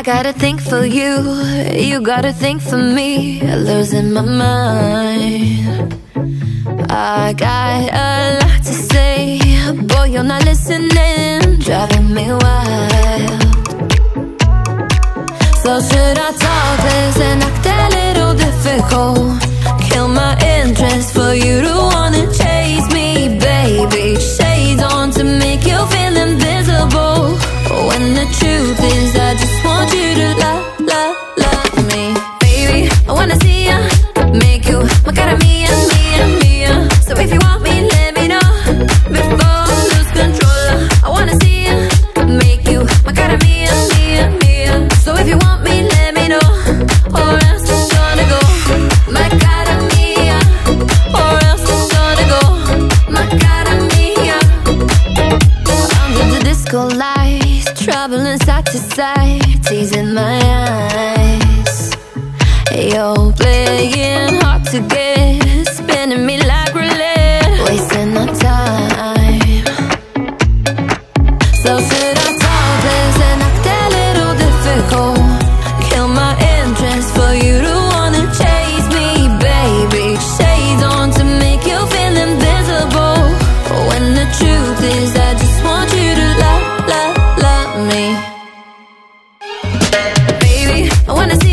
I gotta think for you, you gotta think for me. Losing my mind. I got a lot to say, boy, you're not listening, driving me wild. So should I talk this and act a little difficult? Kill my interest for you to wanna chase me, baby. Shades on to make you feel invisible. When the truth lies Traveling side to side Teasing my eyes. You're playing hard to get Spinning me I wanna see